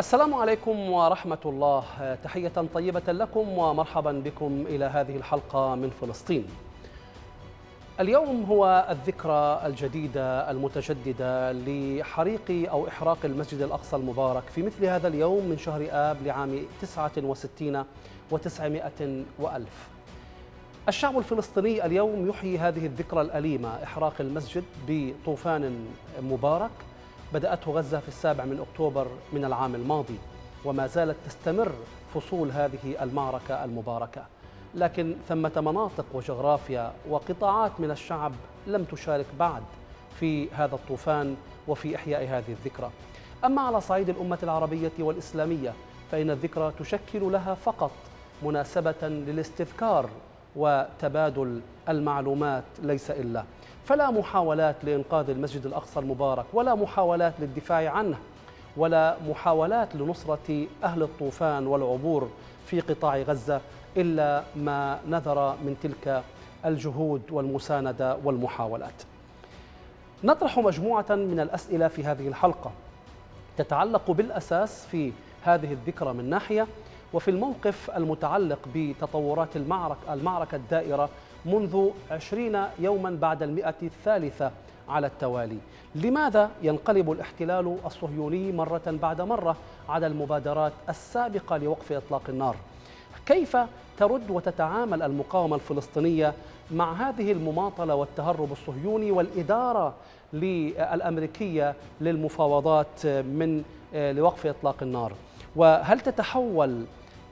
السلام عليكم ورحمة الله. تحية طيبة لكم ومرحبا بكم إلى هذه الحلقة من فلسطين. اليوم هو الذكرى الجديدة المتجددة لحريق أو إحراق المسجد الأقصى المبارك في مثل هذا اليوم من شهر آب لعام 69 و900 وألف. الشعب الفلسطيني اليوم يحيي هذه الذكرى الأليمة إحراق المسجد بطوفان مبارك. بدأته غزة في السابع من أكتوبر من العام الماضي وما زالت تستمر فصول هذه المعركة المباركة. لكن ثمة مناطق وجغرافيا وقطاعات من الشعب لم تشارك بعد في هذا الطوفان وفي إحياء هذه الذكرى. أما على صعيد الأمة العربية والإسلامية فإن الذكرى تشكل لها فقط مناسبة للاستذكار وتبادل المعلومات ليس إلا فلا محاولات لإنقاذ المسجد الأقصى المبارك ولا محاولات للدفاع عنه ولا محاولات لنصرة أهل الطوفان والعبور في قطاع غزة إلا ما نذر من تلك الجهود والمساندة والمحاولات. نطرح مجموعة من الأسئلة في هذه الحلقة. تتعلق بالأساس في هذه الذكرى من ناحية وفي الموقف المتعلق بتطورات المعركة, المعركة الدائرة منذ عشرين يوما بعد المئة الثالثة على التوالي. لماذا ينقلب الاحتلال الصهيوني مرة بعد مرة على المبادرات السابقة لوقف إطلاق النار؟ كيف ترد وتتعامل المقاومة الفلسطينية مع هذه المماطلة والتهرب الصهيوني والإدارة الأمريكية للمفاوضات من لوقف إطلاق النار؟ وهل تتحول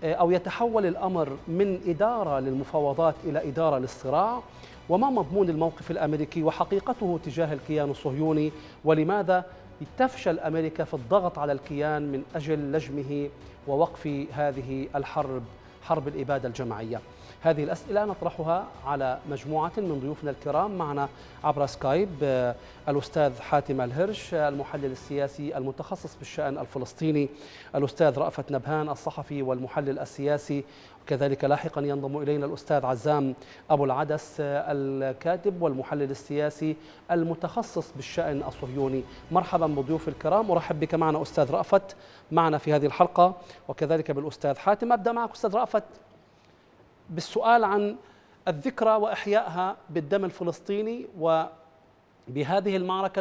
أو يتحول الأمر من إدارة للمفاوضات إلى إدارة للصراع. وما مضمون الموقف الأمريكي وحقيقته تجاه الكيان الصهيوني؟ ولماذا تفشل أمريكا في الضغط على الكيان من أجل لجمه ووقف هذه الحرب حرب الإبادة الجماعية؟ هذه الأسئلة نطرحها على مجموعة من ضيوفنا الكرام معنا عبر سكايب الأستاذ حاتم الهرش المحلل السياسي المتخصص بالشأن الفلسطيني الأستاذ رأفت نبهان الصحفي والمحلل السياسي وكذلك لاحقا ينضم إلينا الأستاذ عزام أبو العدس الكاتب والمحلل السياسي المتخصص بالشأن الصهيوني. مرحبا بضيوف الكرام أرحب بك معنا أستاذ رأفت معنا في هذه الحلقة وكذلك بالأستاذ حاتم. أبدأ معك أستاذ رأفت. بالسؤال عن الذكرى وإحيائها بالدم الفلسطيني وبهذه المعركة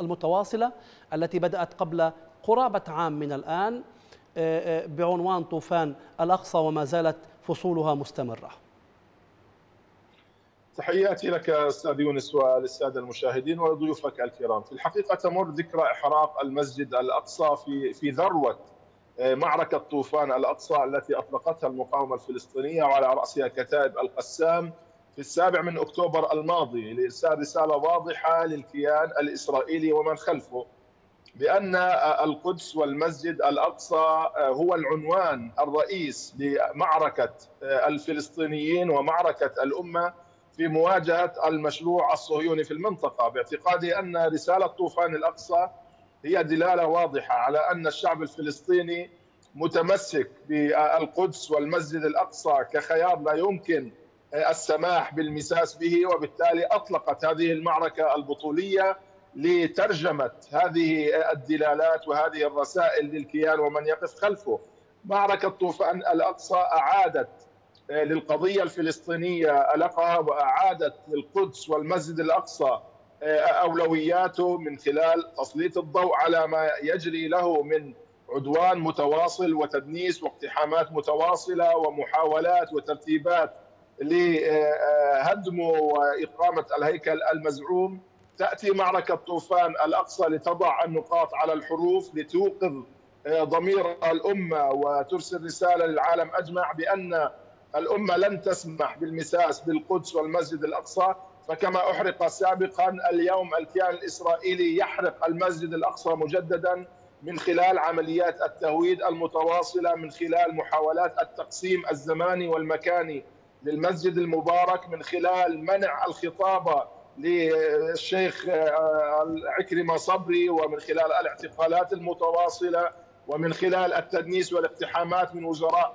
المتواصلة التي بدأت قبل قرابة عام من الآن بعنوان طوفان الأقصى وما زالت فصولها مستمرة. تحياتي لك أستاذ يونس وللسادة المشاهدين ولضيوفك الكرام، في الحقيقة تمر ذكرى إحراق المسجد الأقصى في في ذروة معركة طوفان الأقصى التي أطلقتها المقاومة الفلسطينية وعلى رأسها كتائب القسام في السابع من أكتوبر الماضي لإرسال رسالة واضحة للكيان الإسرائيلي ومن خلفه بأن القدس والمسجد الأقصى هو العنوان الرئيس لمعركة الفلسطينيين ومعركة الأمة في مواجهة المشروع الصهيوني في المنطقة باعتقادي أن رسالة طوفان الأقصى هي دلالة واضحة على أن الشعب الفلسطيني متمسك بالقدس والمسجد الأقصى كخيار لا يمكن السماح بالمساس به وبالتالي أطلقت هذه المعركة البطولية لترجمة هذه الدلالات وهذه الرسائل للكيان ومن يقف خلفه. معركة طوفان الأقصى أعادت للقضية الفلسطينية القها وأعادت للقدس والمسجد الأقصى أولوياته من خلال تسليط الضوء على ما يجري له من عدوان متواصل وتدنيس واقتحامات متواصلة ومحاولات وترتيبات لهدم وإقامة الهيكل المزعوم. تأتي معركة طوفان الأقصى لتضع النقاط على الحروف لتوقظ ضمير الأمة وترسل رسالة للعالم أجمع بأن الأمة لن تسمح بالمساس بالقدس والمسجد الأقصى. فكما أحرق سابقا اليوم الكيان الإسرائيلي يحرق المسجد الأقصى مجددا من خلال عمليات التهويد المتواصلة من خلال محاولات التقسيم الزماني والمكاني للمسجد المبارك من خلال منع الخطابه للشيخ عكرمة صبري ومن خلال الاعتقالات المتواصلة ومن خلال التدنيس والاقتحامات من وزراء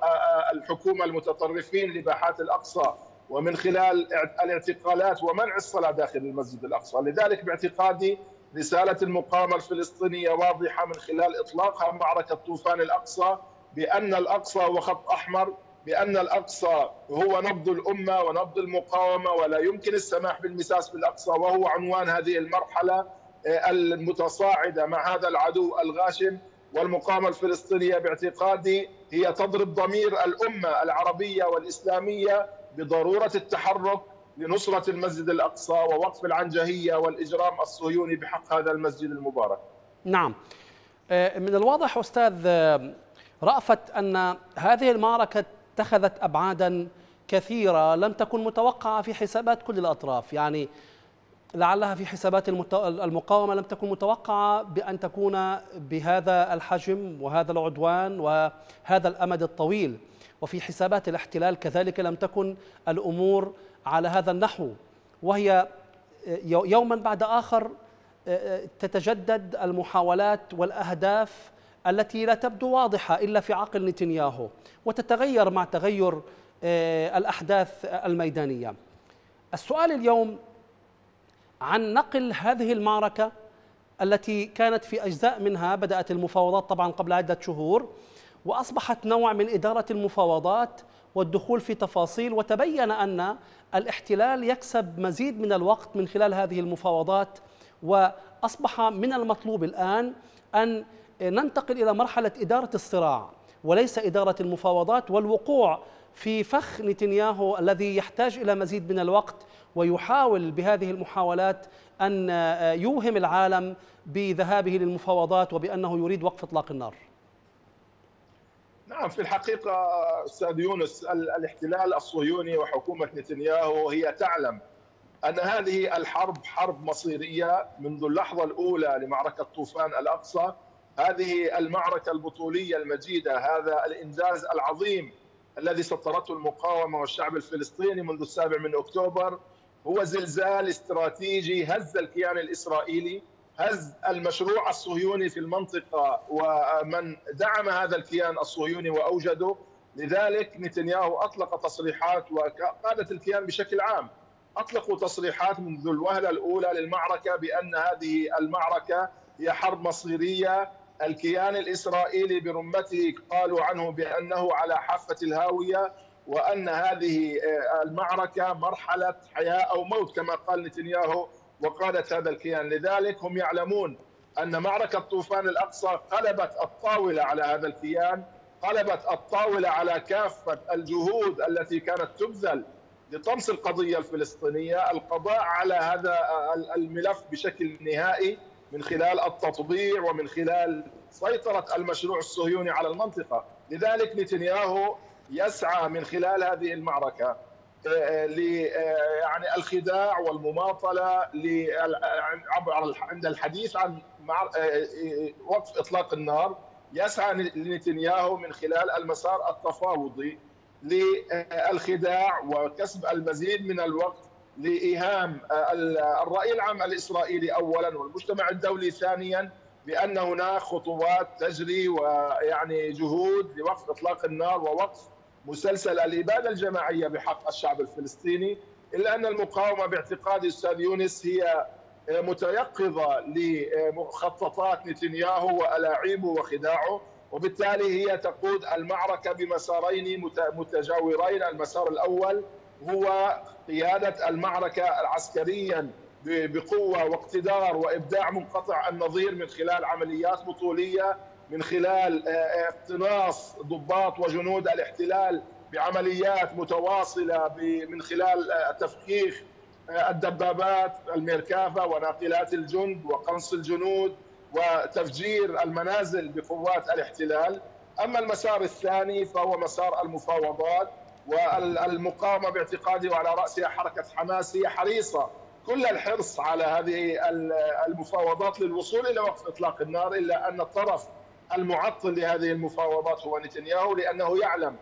الحكومة المتطرفين لباحات الأقصى. ومن خلال الاعتقالات ومنع الصلاة داخل المسجد الأقصى، لذلك باعتقادي رسالة المقاومة الفلسطينية واضحة من خلال إطلاقها معركة طوفان الأقصى بأن الأقصى هو خط أحمر بأن الأقصى هو نبض الأمة ونبض المقاومة ولا يمكن السماح بالمساس بالأقصى وهو عنوان هذه المرحلة آه، المتصاعدة مع هذا العدو الغاشم. والمقاومة الفلسطينية باعتقادي هي تضرب ضمير الأمة العربية والإسلامية بضرورة التحرك لنصرة المسجد الأقصى ووقف العنجهية والإجرام الصهيوني بحق هذا المسجد المبارك. نعم. آه، من الواضح أستاذ آه، رأفت أن هذه المعركة اتخذت أبعادا كثيرة لم تكن متوقعة في حسابات كل الأطراف. يعني لعلها في حسابات المقاومة لم تكن متوقعة بأن تكون بهذا الحجم وهذا العدوان وهذا الأمد الطويل. وفي حسابات الاحتلال كذلك لم تكن الأمور على هذا النحو. وهي يوما بعد آخر تتجدد المحاولات والأهداف التي لا تبدو واضحة إلا في عقل نتنياهو وتتغير مع تغير الأحداث الميدانية. السؤال اليوم عن نقل هذه المعركة التي كانت في أجزاء منها بدأت المفاوضات طبعا قبل عدة شهور وأصبحت نوع من إدارة المفاوضات والدخول في تفاصيل وتبين أن الاحتلال يكسب مزيد من الوقت من خلال هذه المفاوضات. وأصبح من المطلوب الآن أن ننتقل إلى مرحلة إدارة الصراع وليس إدارة المفاوضات والوقوع في فخ نتنياهو الذي يحتاج إلى مزيد من الوقت. ويحاول بهذه المحاولات أن يوهم العالم بذهابه للمفاوضات وبأنه يريد وقف إطلاق النار. نعم في الحقيقة أستاذ يونس الاحتلال الصهيوني وحكومة نتنياهو هي تعلم أن هذه الحرب حرب مصيرية منذ اللحظة الأولى لمعركة طوفان الأقصى. هذه المعركة البطولية المجيدة هذا الإنجاز العظيم الذي سطرته المقاومة والشعب الفلسطيني منذ السابع من أكتوبر هو زلزال استراتيجي هز الكيان الإسرائيلي هز المشروع الصهيوني في المنطقة ومن دعم هذا الكيان الصهيوني وأوجده. لذلك نتنياهو أطلق تصريحات وقادة الكيان بشكل عام. أطلقوا تصريحات منذ الوهلة الأولى للمعركة بأن هذه المعركة هي حرب مصيرية. الكيان الإسرائيلي برمته قالوا عنه بأنه على حافة الهاوية وأن هذه المعركة مرحلة حياة أو موت كما قال نتنياهو. وقادة هذا الكيان لذلك هم يعلمون أن معركة طوفان الأقصى قلبت الطاولة على هذا الكيان قلبت الطاولة على كافة الجهود التي كانت تبذل لطمس القضية الفلسطينية القضاء على هذا الملف بشكل نهائي من خلال التطبيع ومن خلال سيطرة المشروع الصهيوني على المنطقة. لذلك نتنياهو يسعى من خلال هذه المعركة يعني الخداع والمماطلة عند الحديث عن وقف إطلاق النار يسعى نتنياهو من خلال المسار التفاوضي للخداع وكسب المزيد من الوقت لإيهام الرأي العام الإسرائيلي اولا والمجتمع الدولي ثانيا بأن هناك خطوات تجري ويعني جهود لوقف إطلاق النار ووقف مسلسل الإبادة الجماعية بحق الشعب الفلسطيني إلا أن المقاومة باعتقاد أستاذ يونس هي متيقظة لمخططات نتنياهو وألاعيبه وخداعه وبالتالي هي تقود المعركة بمسارين متجاورين. المسار الأول هو قيادة المعركة عسكريا بقوة واقتدار وإبداع منقطع النظير من خلال عمليات بطولية من خلال اقتناص ضباط وجنود الاحتلال بعمليات متواصلة من خلال تفكيك الدبابات الميركافا وناقلات الجند وقنص الجنود وتفجير المنازل بقوات الاحتلال. أما المسار الثاني فهو مسار المفاوضات والمقاومة باعتقادي وعلى راسها حركة حماس هي حريصة. كل الحرص على هذه المفاوضات للوصول إلى وقف إطلاق النار إلا أن الطرف المعطل لهذه المفاوضات هو نتنياهو لأنه يعلم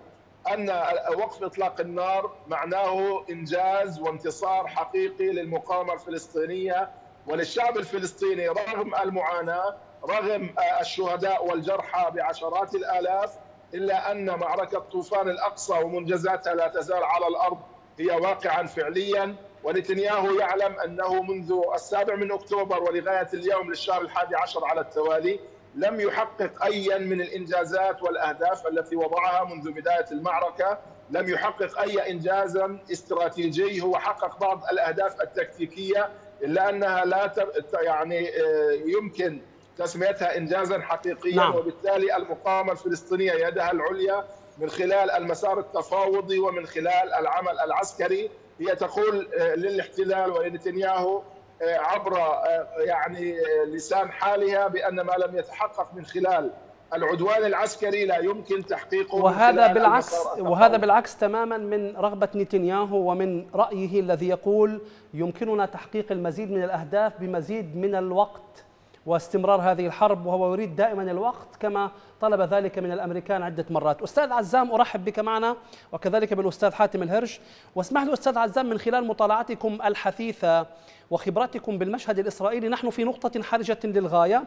أن وقف إطلاق النار معناه إنجاز وانتصار حقيقي للمقاومة الفلسطينية وللشعب الفلسطيني رغم المعاناة رغم الشهداء والجرحى بعشرات الآلاف إلا أن معركة طوفان الأقصى ومنجزاتها لا تزال على الأرض هي واقعا فعليا. ونتنياهو يعلم أنه منذ السابع من أكتوبر ولغاية اليوم للشهر الحادي عشر على التوالي لم يحقق أيا من الإنجازات والأهداف التي وضعها منذ بداية المعركة لم يحقق أي إنجازا استراتيجي هو حقق بعض الأهداف التكتيكية إلا أنها لا يعني آه، يمكن تسميتها إنجازا حقيقيا نعم. وبالتالي المقاومة الفلسطينية يدها العليا من خلال المسار التفاوضي ومن خلال العمل العسكري هي تقول آه، للاحتلال ولنتنياهو عبر آه، يعني لسان حالها بأن ما لم يتحقق من خلال العدوان العسكري لا يمكن تحقيقه وهذا بالعكس وهذا بالعكس تماما من رغبة نتنياهو ومن رأيه الذي يقول يمكننا تحقيق المزيد من الأهداف بمزيد من الوقت. واستمرار هذه الحرب وهو يريد دائما الوقت كما طلب ذلك من الأمريكان عدة مرات. أستاذ عزام أرحب بك معنا وكذلك بالأستاذ حاتم الهرش. واسمح لي أستاذ عزام من خلال مطالعتكم الحثيثة وخبرتكم بالمشهد الإسرائيلي نحن في نقطة حرجة للغاية.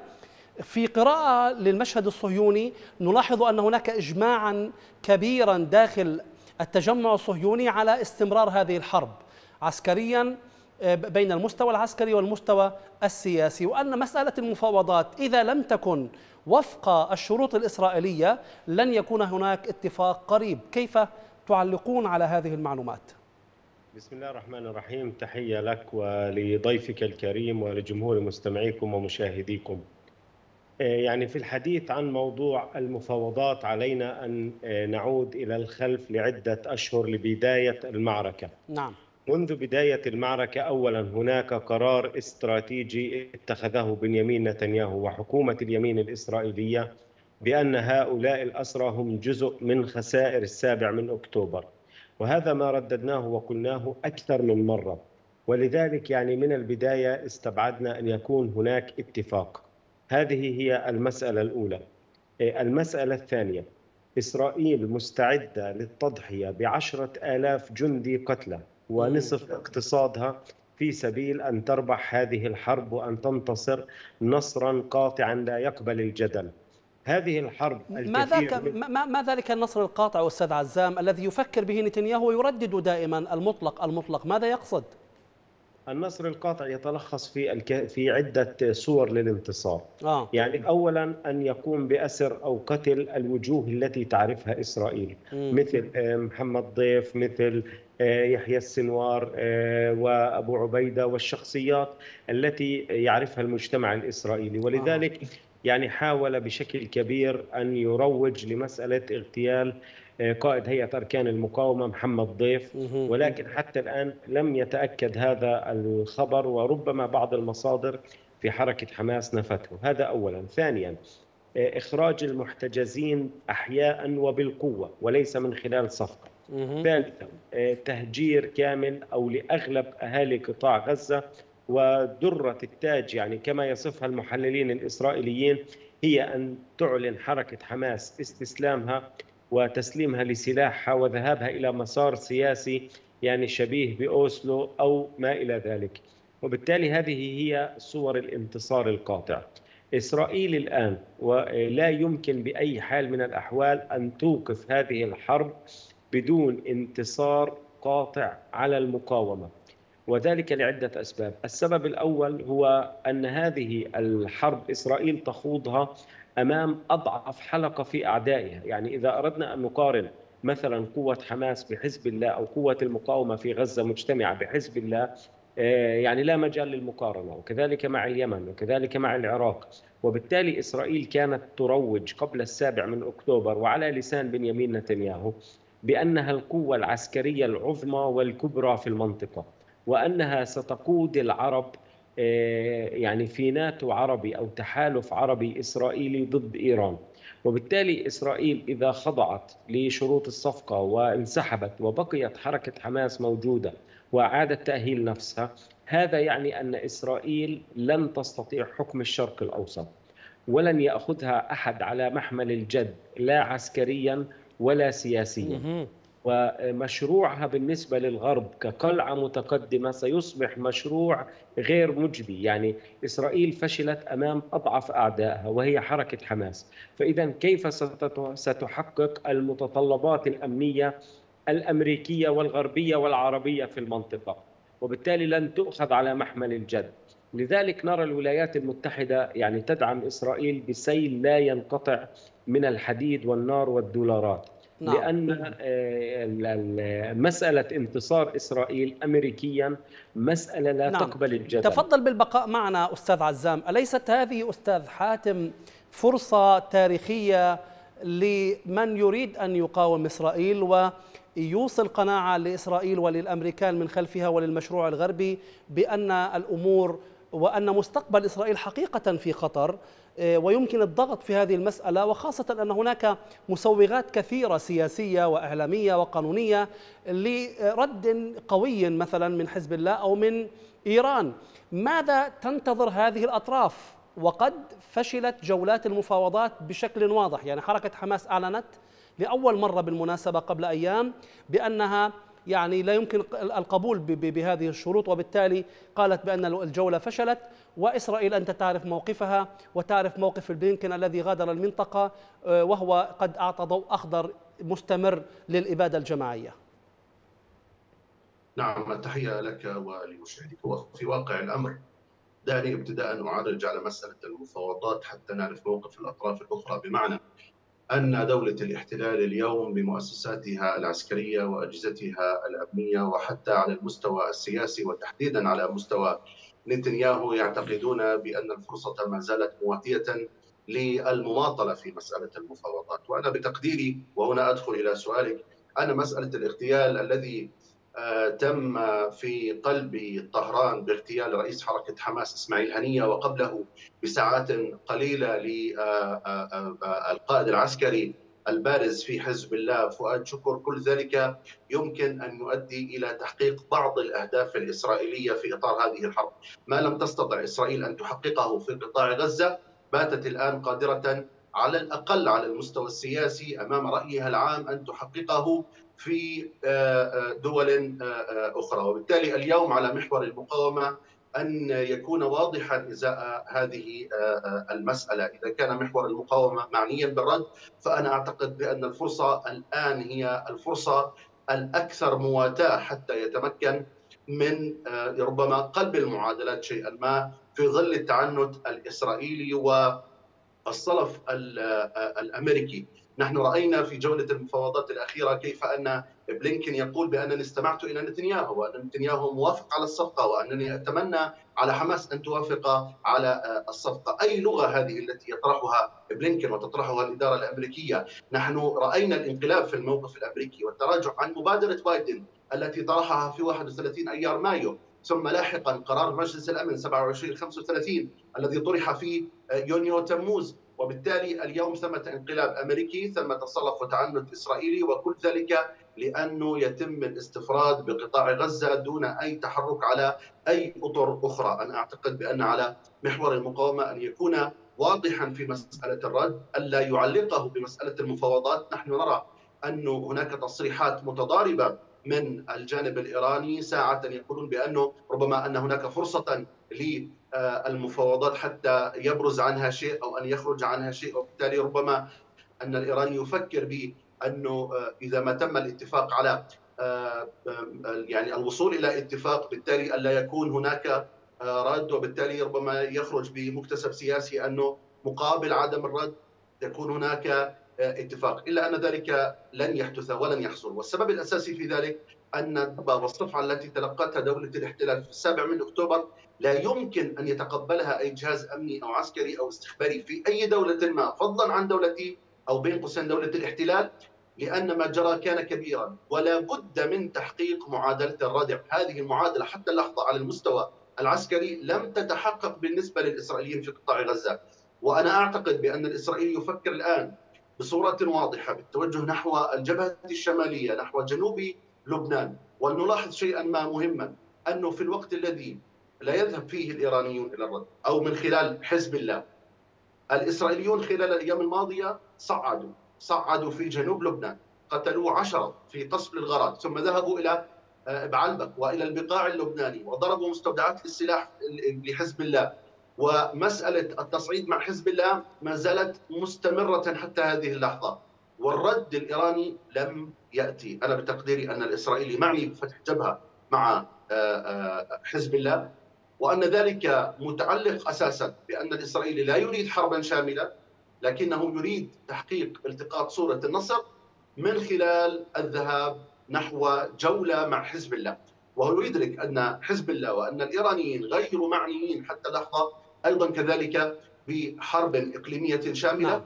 في قراءة للمشهد الصهيوني نلاحظ أن هناك إجماعا كبيرا داخل التجمع الصهيوني على استمرار هذه الحرب. عسكريا بين المستوى العسكري والمستوى السياسي وأن مسألة المفاوضات إذا لم تكن وفق الشروط الإسرائيلية لن يكون هناك اتفاق قريب. كيف تعلقون على هذه المعلومات؟ بسم الله الرحمن الرحيم. تحية لك ولضيفك الكريم ولجمهور مستمعيكم ومشاهديكم. آه، يعني في الحديث عن موضوع المفاوضات علينا أن آه، نعود إلى الخلف لعدة أشهر لبداية المعركة. نعم. منذ بداية المعركة أولا هناك قرار استراتيجي اتخذه بنيامين نتنياهو وحكومة اليمين الإسرائيلية بأن هؤلاء الأسرى هم جزء من خسائر السابع من أكتوبر. وهذا ما رددناه وقلناه أكثر من مرة. ولذلك يعني من البداية استبعدنا أن يكون هناك اتفاق. هذه هي المسألة الأولى. المسألة الثانية. إسرائيل مستعدة للتضحية بعشرة آلاف جندي قتلى. ونصف اقتصادها في سبيل أن تربح هذه الحرب وأن تنتصر نصرا قاطعا لا يقبل الجدل. هذه الحرب ما ذاك ما, ما ذلك النصر القاطع أستاذ عزام الذي يفكر به نتنياهو ويردد دائما المطلق المطلق ماذا يقصد؟ النصر القاطع يتلخص في الك... في عدة صور للانتصار آه. يعني اولا أن يقوم بأسر أو قتل الوجوه التي تعرفها إسرائيل مم. مثل آه، محمد ضيف مثل آه، يحيى السنوار آه، وأبو عبيدة والشخصيات التي يعرفها المجتمع الإسرائيلي ولذلك يعني حاول بشكل كبير أن يروج لمسألة اغتيال آه، قائد هيئة أركان المقاومة محمد ضيف. ولكن حتى الآن لم يتأكد هذا الخبر وربما بعض المصادر في حركة حماس نفته. هذا اولا. ثانيا إخراج المحتجزين أحياء وبالقوة وليس من خلال صفقة. ثالثا آه، تهجير كامل أو لأغلب أهالي قطاع غزة ودرة التاج. يعني كما يصفها المحللين الإسرائيليين هي أن تعلن حركة حماس استسلامها وتسليمها لسلاحها وذهابها إلى مسار سياسي يعني شبيه بأوسلو أو ما إلى ذلك. وبالتالي هذه هي صور الانتصار القاطع. إسرائيل الآن ولا يمكن بأي حال من الأحوال أن توقف هذه الحرب بدون انتصار قاطع على المقاومة. وذلك لعدة أسباب، السبب الأول هو أن هذه الحرب إسرائيل تخوضها أمام أضعف حلقة في أعدائها، يعني إذا أردنا أن نقارن مثلا قوة حماس بحزب الله أو قوة المقاومة في غزة مجتمعة بحزب الله آه، يعني لا مجال للمقارنة وكذلك مع اليمن وكذلك مع العراق. وبالتالي إسرائيل كانت تروج قبل السابع من أكتوبر وعلى لسان بنيامين نتنياهو بأنها القوة العسكرية العظمى والكبرى في المنطقة وأنها ستقود العرب يعني في ناتو عربي أو تحالف عربي إسرائيلي ضد إيران. وبالتالي إسرائيل إذا خضعت لشروط الصفقة وانسحبت وبقيت حركة حماس موجودة وأعادت تأهيل نفسها هذا يعني أن إسرائيل لن تستطيع حكم الشرق الأوسط ولن يأخذها أحد على محمل الجد لا عسكريا ولا سياسيا. ومشروعها بالنسبة للغرب كقلعة متقدمة سيصبح مشروع غير مجدي يعني إسرائيل فشلت أمام أضعف أعدائها وهي حركة حماس. فإذا كيف ستحقق المتطلبات الأمنية الأمريكية والغربية والعربية في المنطقة؟ وبالتالي لن تؤخذ على محمل الجد. لذلك نرى الولايات المتحدة يعني تدعم إسرائيل بسيل لا ينقطع من الحديد والنار والدولارات. نعم. لأن آه، مسألة انتصار إسرائيل أمريكيا مسألة لا نعم. تقبل الجدل تفضل بالبقاء معنا أستاذ عزام أليست هذه أستاذ حاتم فرصة تاريخية لمن يريد أن يقاوم إسرائيل ويوصل قناعة لإسرائيل وللأمريكان من خلفها وللمشروع الغربي بأن الأمور وأن مستقبل إسرائيل حقيقة في خطر ويمكن الضغط في هذه المسألة وخاصة أن هناك مسوغات كثيرة سياسية وإعلامية وقانونية لرد قوي مثلا من حزب الله أو من إيران. ماذا تنتظر هذه الأطراف؟ وقد فشلت جولات المفاوضات بشكل واضح. يعني حركة حماس أعلنت لأول مرة بالمناسبة قبل أيام بأنها يعني لا يمكن القبول بهذه الشروط. وبالتالي قالت بأن الجولة فشلت. وإسرائيل أنت تعرف موقفها وتعرف موقف البلينكن الذي غادر المنطقة آه، وهو قد أعطى ضوء أخضر مستمر للإبادة الجماعية. نعم التحية لك ولمشاهديك. وفي واقع الأمر دعني ابتداء أعرج على مسألة المفاوضات حتى نعرف موقف الأطراف الأخرى. بمعنى أن دولة الاحتلال اليوم بمؤسساتها العسكرية وأجهزتها الأمنية وحتى على المستوى السياسي وتحديدا على مستوى نتنياهو يعتقدون بأن الفرصة ما زالت مواتية للمماطلة في مسألة المفاوضات. وأنا بتقديري وهنا أدخل إلى سؤالك أن مسألة الاغتيال الذي تم في قلب طهران باغتيال رئيس حركة حماس إسماعيل هنية وقبله بساعات قليلة للقائد العسكري البارز في حزب الله فؤاد شكر. كل ذلك يمكن أن يؤدي إلى تحقيق بعض الأهداف الإسرائيلية في إطار هذه الحرب. ما لم تستطع إسرائيل أن تحققه في قطاع غزة باتت الآن قادرة على الأقل على المستوى السياسي أمام رأيها العام أن تحققه في آه، آه، دول آه، أخرى. وبالتالي اليوم على محور المقاومة أن يكون واضحا إزاء هذه المسألة. إذا كان محور المقاومة معنيا بالرد فأنا أعتقد بأن الفرصة الآن هي الفرصة الأكثر مواتاة حتى يتمكن من ربما قلب المعادلات شيئا ما في ظل التعنت الإسرائيلي والصلف الأمريكي. نحن رأينا في جولة المفاوضات الأخيرة كيف أن بلينكن يقول بأنني استمعت إلى نتنياهو وأن نتنياهو موافق على الصفقة وأنني أتمنى على حماس أن توافق على الصفقة، أي لغة هذه التي يطرحها بلينكن وتطرحها الإدارة الأمريكية، نحن رأينا الانقلاب في الموقف الأمريكي والتراجع عن مبادرة بايدن التي طرحها في 31 أيار مايو ثم لاحقا قرار مجلس الأمن 27 35 الذي طرح في يونيو تموز. وبالتالي اليوم ثمة انقلاب أمريكي ثمة تصرف وتعنت إسرائيلي وكل ذلك لأنه يتم الاستفراد بقطاع غزة دون أي تحرك على أي أطر أخرى، أنا أعتقد بأن على محور المقاومة أن يكون واضحا في مسألة الرد، الا يعلقه بمسألة المفاوضات، نحن نرى أن هناك تصريحات متضاربة من الجانب الإيراني ساعة يقولون بأنه ربما أن هناك فرصة المفاوضات حتى يبرز عنها شيء أو أن يخرج عنها شيء. وبالتالي ربما أن الايراني يفكر بأنه إذا ما تم الاتفاق على يعني الوصول إلى اتفاق بالتالي ألا يكون هناك رد. وبالتالي ربما يخرج بمكتسب سياسي أنه مقابل عدم الرد يكون هناك اتفاق. إلا أن ذلك لن يحدث ولن يحصل. والسبب الأساسي في ذلك أن الصفعه التي تلقتها دولة الاحتلال في السابع من أكتوبر لا يمكن أن يتقبلها أي جهاز أمني أو عسكري أو استخباري في أي دولة ما فضلا عن دولتي أو بين قوسين دولة الاحتلال لأن ما جرى كان كبيرا. ولا بد من تحقيق معادلة الردع، هذه المعادلة حتى اللحظة على المستوى العسكري لم تتحقق بالنسبة للإسرائيليين في قطاع غزة، وأنا أعتقد بأن الإسرائيلي يفكر الآن بصورة واضحة بالتوجه نحو الجبهة الشمالية نحو جنوب لبنان، ونلاحظ شيئا ما مهما أنه في الوقت الذي لا يذهب فيه الإيرانيون إلى الرد أو من خلال حزب الله. الإسرائيليون خلال الأيام الماضية صعدوا صعدوا في جنوب لبنان قتلوا عشرة في قصف للغرات ثم ذهبوا إلى آه، بعلبك وإلى البقاع اللبناني وضربوا مستودعات للسلاح لحزب الله. ومسألة التصعيد مع حزب الله ما زالت مستمرة حتى هذه اللحظة. والرد الإيراني لم يأتي. أنا بتقديري أن الإسرائيلي معني بفتح جبهة مع حزب الله. وأن ذلك متعلق أساسا بأن الاسرائيلي لا يريد حربا شامله لكنه يريد تحقيق التقاط صورة النصر من خلال الذهاب نحو جولة مع حزب الله وهو يدرك أن حزب الله وأن الإيرانيين غير معنيين حتى اللحظه أيضا كذلك بحرب إقليمية شاملة نعم.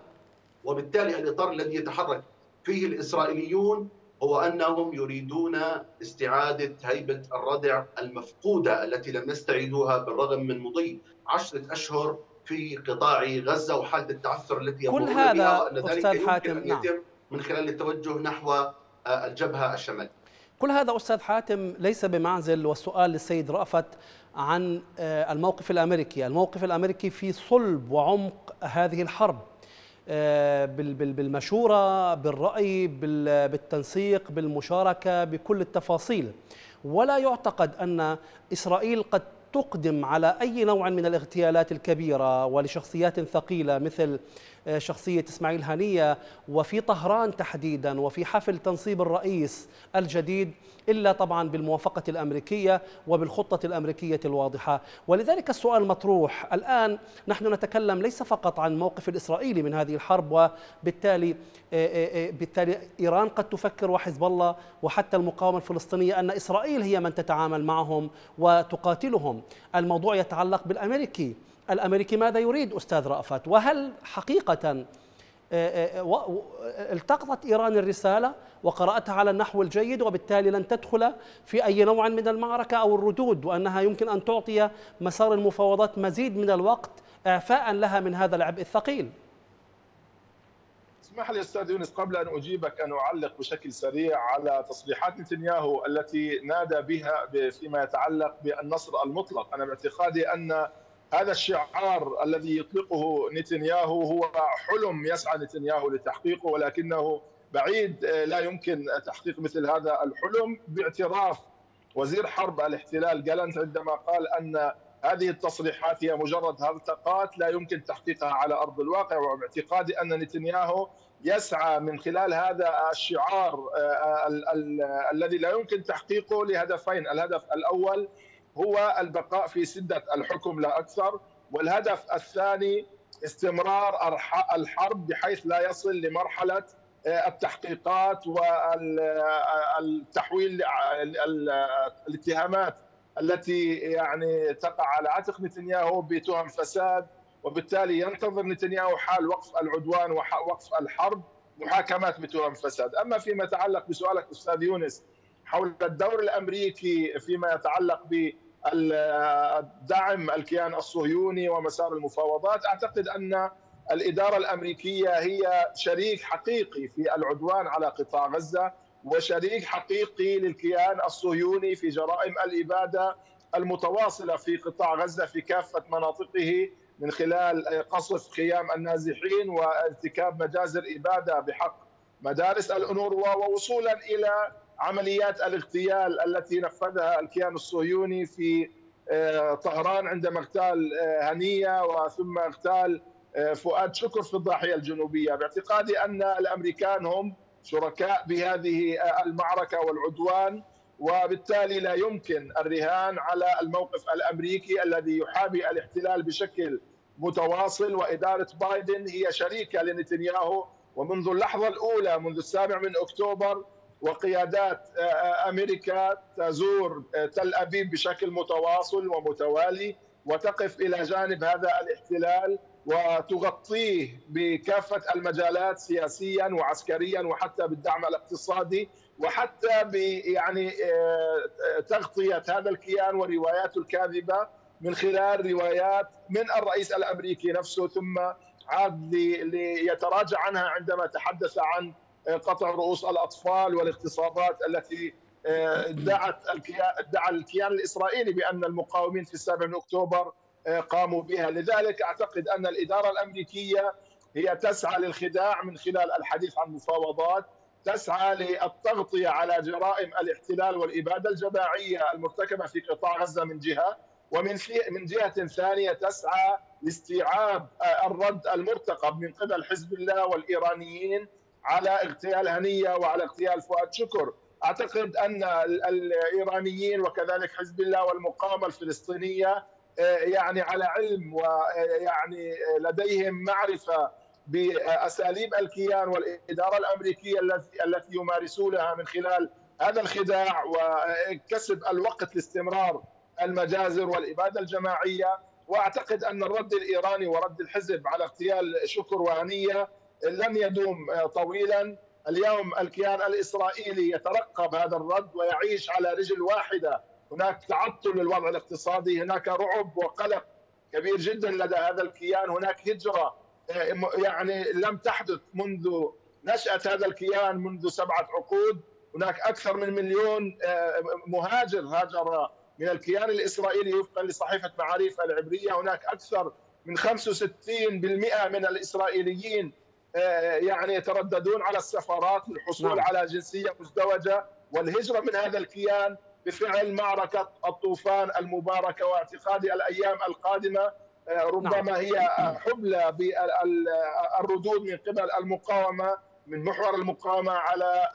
وبالتالي الإطار الذي يتحرك فيه الإسرائيليون هو أنهم يريدون استعادة هيبة الردع المفقودة التي لم يستعيدوها بالرغم من مضي عشرة أشهر في قطاع غزة وحالة التعثر التي كل هذا أستاذ حاتم نعم. من خلال التوجه نحو آه، الجبهة الشمالية. كل هذا أستاذ حاتم ليس بمعزل والسؤال للسيد رأفت عن آه، الموقف الأمريكي، الموقف الأمريكي في صلب وعمق هذه الحرب. بالمشورة بالرأي بالتنسيق بالمشاركة بكل التفاصيل. ولا يعتقد أن إسرائيل قد تقدم على أي نوع من الاغتيالات الكبيرة ولشخصيات ثقيلة مثل آه، شخصية إسماعيل هنية وفي طهران تحديدا وفي حفل تنصيب الرئيس الجديد إلا طبعا بالموافقة الأمريكية وبالخطة الأمريكية الواضحة. ولذلك السؤال مطروح. الآن نحن نتكلم ليس فقط عن الموقف الإسرائيلي من هذه الحرب وبالتالي آه، آه، بالتالي إيران قد تفكر وحزب الله وحتى المقاومة الفلسطينية أن إسرائيل هي من تتعامل معهم وتقاتلهم. الموضوع يتعلق بالأمريكي. الأمريكي ماذا يريد أستاذ رأفت؟ وهل حقيقة آه، آه، التقطت إيران الرسالة وقرأتها على النحو الجيد وبالتالي لن تدخل في أي نوع من المعركة أو الردود وأنها يمكن أن تعطي مسار المفاوضات مزيد من الوقت إعفاء لها من هذا العبء الثقيل؟ اسمح لي أستاذ يونس قبل أن أجيبك أن أعلق بشكل سريع على تصريحات نتنياهو التي نادى بها فيما يتعلق بالنصر المطلق، أنا باعتقادي أن هذا الشعار الذي يطلقه نتنياهو هو حلم يسعى نتنياهو لتحقيقه ولكنه بعيد آه، لا يمكن تحقيق مثل هذا الحلم باعتراف وزير حرب الاحتلال جالنت عندما قال أن هذه التصريحات هي مجرد هرطقات لا يمكن تحقيقها على أرض الواقع وباعتقادي أن نتنياهو يسعى من خلال هذا الشعار آه، الذي لا يمكن تحقيقه لهدفين، الهدف الأول هو البقاء في سده الحكم لا أكثر والهدف الثاني استمرار الحرب بحيث لا يصل لمرحلة آه، التحقيقات والتحويل الاتهامات التي يعني تقع على عاتق نتنياهو بتهم فساد وبالتالي ينتظر نتنياهو حال وقف العدوان ووقف الحرب محاكمات بتهم فساد. أما فيما يتعلق بسؤالك أستاذ يونس حول الدور الأمريكي فيما يتعلق ب دعم الكيان الصهيوني ومسار المفاوضات. أعتقد أن الإدارة الأمريكية هي شريك حقيقي في العدوان على قطاع غزة وشريك حقيقي للكيان الصهيوني في جرائم الإبادة المتواصلة في قطاع غزة في كافة مناطقه من خلال قصف خيام النازحين وارتكاب مجازر إبادة بحق مدارس الانوروا ووصولا إلى عمليات الاغتيال التي نفذها الكيان الصهيوني في آه، طهران عندما اغتال آه، هنية وثم اغتال آه، فؤاد شكر في الضاحية الجنوبية. باعتقادي أن الأمريكان هم شركاء بهذه المعركة والعدوان وبالتالي لا يمكن الرهان على الموقف الأمريكي الذي يحابي الاحتلال بشكل متواصل. وإدارة بايدن هي شريكة لنتنياهو ومنذ اللحظة الأولى منذ السابع من أكتوبر وقيادات آه، آه، أمريكا تزور آه، تل أبيب بشكل متواصل ومتوالي وتقف إلى جانب هذا الاحتلال وتغطيه بكافة المجالات سياسيا وعسكريا وحتى بالدعم الاقتصادي وحتى ب يعني تغطية هذا الكيان ورواياته الكاذبة من خلال روايات من الرئيس الأمريكي نفسه ثم عاد ليتراجع عنها عندما تحدث عن قطع رؤوس الأطفال والاغتصابات التي آه، ادعت ادعى الكيان الإسرائيلي بأن المقاومين في السابع من أكتوبر آه، قاموا بها، لذلك أعتقد أن الإدارة الأمريكية هي تسعى للخداع من خلال الحديث عن مفاوضات، تسعى للتغطية على جرائم الاحتلال والإبادة الجماعية المرتكبة في قطاع غزة من جهة، ومن من جهة ثانية تسعى لاستيعاب آه، الرد المرتقب من قبل حزب الله والإيرانيين على اغتيال هنية وعلى اغتيال فؤاد شكر. أعتقد أن الإيرانيين وكذلك حزب الله والمقاومة الفلسطينية يعني على علم ويعني لديهم معرفة بأساليب الكيان والإدارة الأمريكية التي التي يمارسونها من خلال هذا الخداع وكسب الوقت لاستمرار المجازر والإبادة الجماعية. وأعتقد أن الرد الإيراني ورد الحزب على اغتيال شكر وهنية لن يدوم طويلا اليوم الكيان الإسرائيلي يترقب هذا الرد ويعيش على رجل واحدة. هناك تعطل للوضع الاقتصادي هناك رعب وقلق كبير جدا لدى هذا الكيان. هناك هجرة يعني لم تحدث منذ نشأة هذا الكيان منذ سبعة عقود. هناك أكثر من مليون مهاجر هاجر من الكيان الإسرائيلي وفقا لصحيفة معاريف العبرية. هناك أكثر من 65% من الإسرائيليين يعني يترددون على السفارات للحصول نعم. على جنسية مزدوجة والهجرة من هذا الكيان بفعل معركة الطوفان المباركة واعتقادي الأيام القادمة ربما نعم. هي حبلى بالردود من قبل المقاومة من محور المقاومة على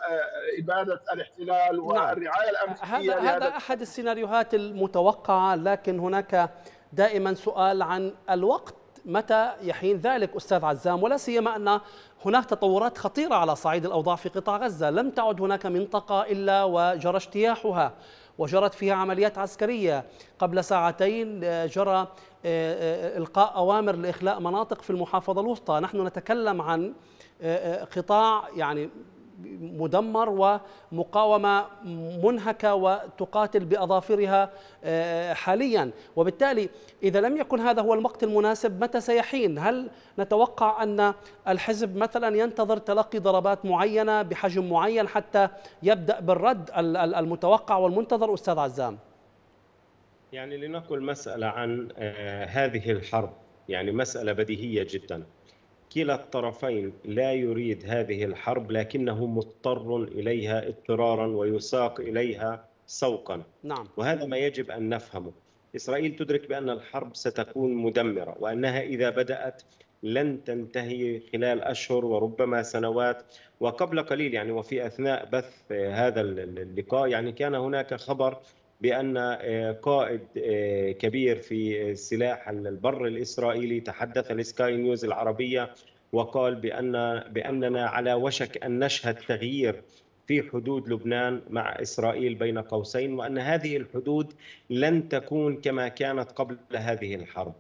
إبادة الاحتلال نعم. والرعاية الامريكيه هذا هذا أحد السيناريوهات المتوقعة لكن هناك دائما سؤال عن الوقت متى يحين ذلك أستاذ عزام؟ ولا سيما أن هناك تطورات خطيرة على صعيد الأوضاع في قطاع غزة، لم تعد هناك منطقة إلا وجرى اجتياحها وجرت فيها عمليات عسكرية، قبل ساعتين جرى إلقاء أوامر لإخلاء مناطق في المحافظة الوسطى، نحن نتكلم عن قطاع يعني مدمر ومقاومة منهكة وتقاتل بأظافرها حاليا. وبالتالي إذا لم يكن هذا هو الوقت المناسب متى سيحين؟ هل نتوقع أن الحزب مثلا ينتظر تلقي ضربات معينة بحجم معين حتى يبدأ بالرد المتوقع والمنتظر أستاذ عزام؟ يعني لنقل مسألة عن هذه الحرب يعني مسألة بديهية جدا. كلا الطرفين لا يريد هذه الحرب لكنه مضطر إليها اضطرارا ويساق إليها سوقا نعم. وهذا ما يجب أن نفهمه إسرائيل تدرك بأن الحرب ستكون مدمرة وأنها إذا بدأت لن تنتهي خلال أشهر وربما سنوات وقبل قليل يعني وفي أثناء بث هذا اللقاء يعني كان هناك خبر بأن قائد كبير في السلاح البر الإسرائيلي تحدث لسكاي نيوز العربية وقال بأن بأننا على وشك أن نشهد تغيير في حدود لبنان مع إسرائيل بين قوسين وأن هذه الحدود لن تكون كما كانت قبل هذه الحرب.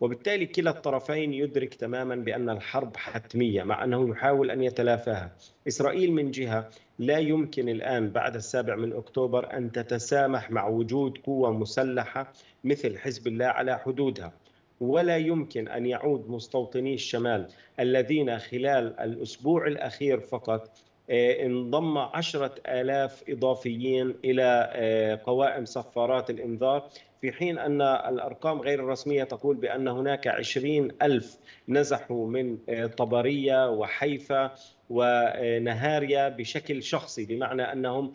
وبالتالي كلا الطرفين يدرك تماما بأن الحرب حتمية مع أنه يحاول أن يتلافاها. إسرائيل من جهة لا يمكن الآن بعد السابع من أكتوبر أن تتسامح مع وجود قوة مسلحة مثل حزب الله على حدودها. ولا يمكن أن يعود مستوطني الشمال الذين خلال الأسبوع الأخير فقط انضم عشرة آلاف إضافيين إلى قوائم صفارات الإنذار في حين أن الأرقام غير الرسمية تقول بأن هناك عشرين ألف نزحوا من طبرية وحيفا ونهاريا بشكل شخصي بمعنى أنهم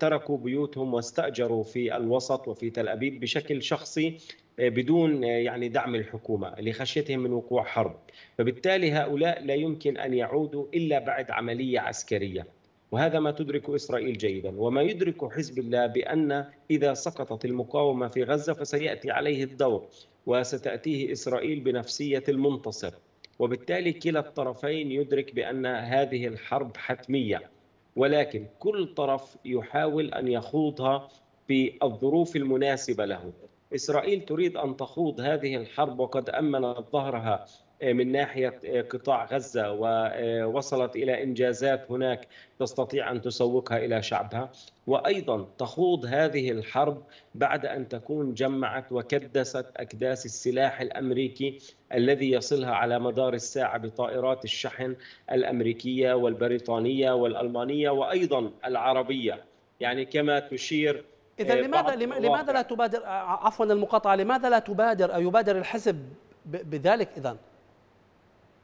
تركوا بيوتهم واستأجروا في الوسط وفي تل أبيب بشكل شخصي بدون يعني دعم الحكومة لخشيتهم من وقوع حرب. فبالتالي هؤلاء لا يمكن أن يعودوا إلا بعد عملية عسكرية. وهذا ما تدرك إسرائيل جيدا. وما يدرك حزب الله بأن إذا سقطت المقاومة في غزة فسيأتي عليه الدور وستأتيه إسرائيل بنفسية المنتصر. وبالتالي كلا الطرفين يدرك بأن هذه الحرب حتمية. ولكن كل طرف يحاول أن يخوضها في الظروف المناسبة له. إسرائيل تريد أن تخوض هذه الحرب وقد أمنت ظهرها من ناحية قطاع غزة ووصلت إلى إنجازات هناك تستطيع أن تسوقها إلى شعبها. وأيضا تخوض هذه الحرب بعد أن تكون جمعت وكدست أكداس السلاح الأمريكي الذي يصلها على مدار الساعة بطائرات الشحن الأمريكية والبريطانية والألمانية وأيضا العربية. يعني كما تشير إذا لماذا لماذا لا تبادر عفوا المقاطعة لماذا لا تبادر أو يبادر الحزب بذلك إذا؟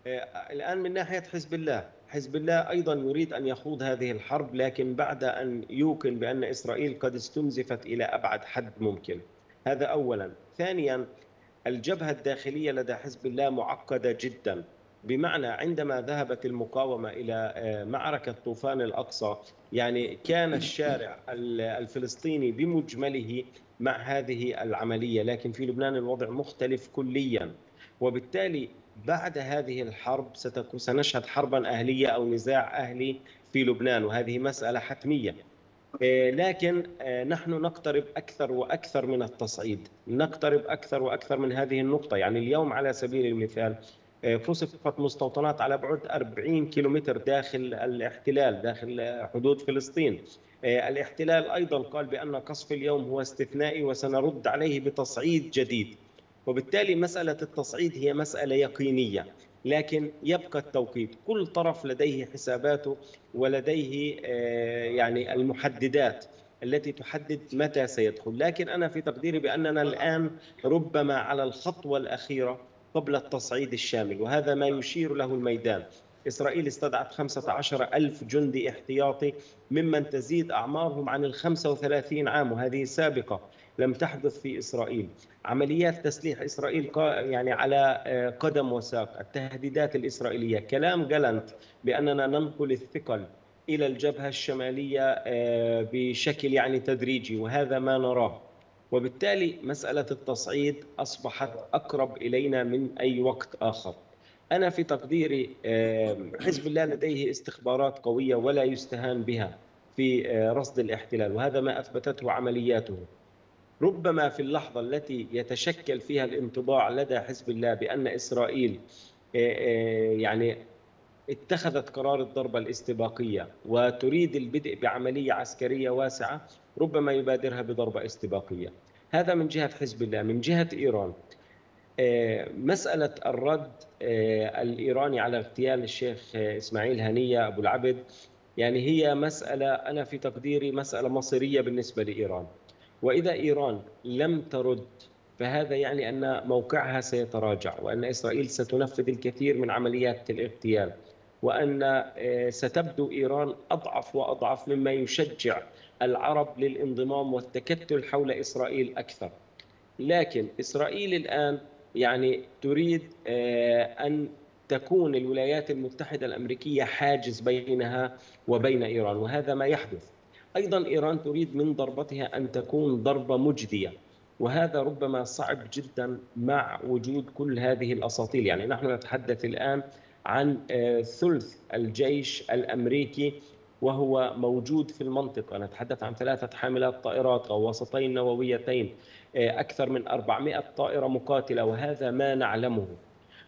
الآن من ناحية حزب الله. حزب الله أيضا يريد أن يخوض هذه الحرب لكن بعد أن يوقن بأن إسرائيل قد استنزفت إلى أبعد حد ممكن. هذا أولا. ثانيا الجبهة الداخلية لدى حزب الله معقدة جدا. بمعنى عندما ذهبت المقاومة إلى آه، معركة طوفان الأقصى يعني كان الشارع الفلسطيني بمجمله مع هذه العملية لكن في لبنان الوضع مختلف كليا. وبالتالي بعد هذه الحرب سنشهد حربا أهلية أو نزاع أهلي في لبنان وهذه مسألة حتمية. آه، لكن آه، نحن نقترب أكثر وأكثر من التصعيد. نقترب أكثر وأكثر من هذه النقطة. يعني اليوم على سبيل المثال فصفت آه، مستوطنات على بعد 40 كيلومتر داخل الاحتلال داخل حدود فلسطين. الاحتلال أيضا قال بأن قصف اليوم هو استثنائي وسنرد عليه بتصعيد جديد. وبالتالي مسألة التصعيد هي مسألة يقينية لكن يبقى التوقيت. كل طرف لديه حساباته ولديه آه، يعني المحددات التي تحدد متى سيدخل. لكن أنا في تقديري بأننا الآن ربما على الخطوة الأخيرة قبل التصعيد الشامل وهذا ما يشير له الميدان. إسرائيل استدعت 15 ألف جندي احتياطي ممن تزيد أعمارهم عن ال 35 عام وهذه سابقة لم تحدث في إسرائيل. عمليات تسليح إسرائيل يعني على آه، قدم وساق. التهديدات الإسرائيلية. كلام جالنت بأننا ننقل الثقل إلى الجبهة الشمالية آه، بشكل يعني تدريجي وهذا ما نراه. وبالتالي مسألة التصعيد أصبحت أقرب إلينا من أي وقت آخر. أنا في تقديري آه، حزب الله لديه استخبارات قوية ولا يستهان بها في رصد الاحتلال وهذا ما أثبتته عملياته. ربما في اللحظة التي يتشكل فيها الانطباع لدى حزب الله بأن إسرائيل آه، آه، يعني اتخذت قرار الضربة الاستباقية وتريد البدء بعملية عسكرية واسعة ربما يبادرها بضربة استباقية هذا من جهة حزب الله. من جهة إيران آه، مسألة الرد الإيراني على اغتيال الشيخ إسماعيل هنية أبو العبد يعني هي مسألة أنا في تقديري مسألة مصيرية بالنسبة لإيران. وإذا إيران لم ترد فهذا يعني أن موقعها سيتراجع وأن إسرائيل ستنفذ الكثير من عمليات الاغتيال وأن آه، ستبدو إيران أضعف وأضعف مما يشجع العرب للانضمام والتكتل حول إسرائيل أكثر. لكن إسرائيل الآن يعني تريد آه، أن تكون الولايات المتحدة الأمريكية حاجز بينها وبين إيران وهذا ما يحدث. أيضا إيران تريد من ضربتها أن تكون ضربة مجدية وهذا ربما صعب جدا مع وجود كل هذه الأساطيل. يعني نحن نتحدث الآن عن آه، ثلث الجيش الأمريكي وهو موجود في المنطقة. نتحدث عن ثلاثة حاملات طائرات غواصتين نوويتين آه، أكثر من 400 طائرة مقاتلة وهذا ما نعلمه.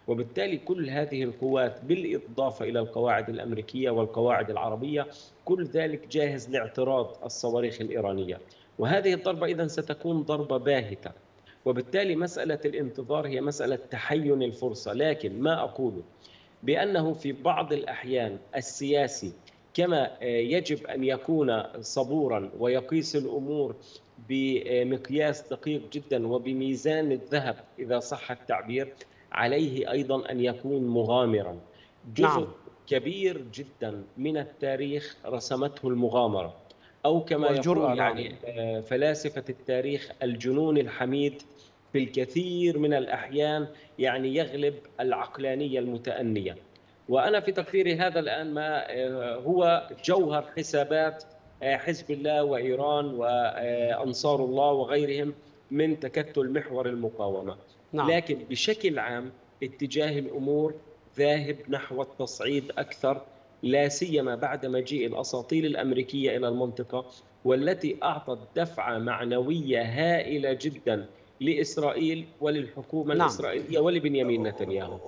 وبالتالي كل هذه القوات بالإضافة إلى القواعد الأمريكية والقواعد العربية كل ذلك جاهز لاعتراض الصواريخ الإيرانية. وهذه الضربة إذا ستكون ضربة باهتة. وبالتالي مسألة الانتظار هي مسألة تحين الفرصة. لكن ما أقوله بأنه في بعض الأحيان السياسي كما يجب أن يكون صبورا ويقيس الأمور بمقياس دقيق جدا وبميزان الذهب إذا صح التعبير عليه أيضا أن يكون مغامرا جزء نعم. كبير جدا من التاريخ رسمته المغامرة أو كما يقول يعني نعم. فلاسفة التاريخ الجنون الحميد في الكثير من الأحيان يعني يغلب العقلانية المتأنية وأنا في تقديري هذا الآن ما آه، هو جوهر حسابات آه، حزب الله وإيران وانصار الله وغيرهم من تكتل محور المقاومة نعم. لكن بشكل عام اتجاه الأمور ذاهب نحو التصعيد أكثر لا سيما بعد مجيء الأساطيل الأمريكية إلى المنطقة والتي أعطت دفعة معنوية هائلة جدا لإسرائيل وللحكومة نعم. الإسرائيلية ولبنيامين نتنياهو.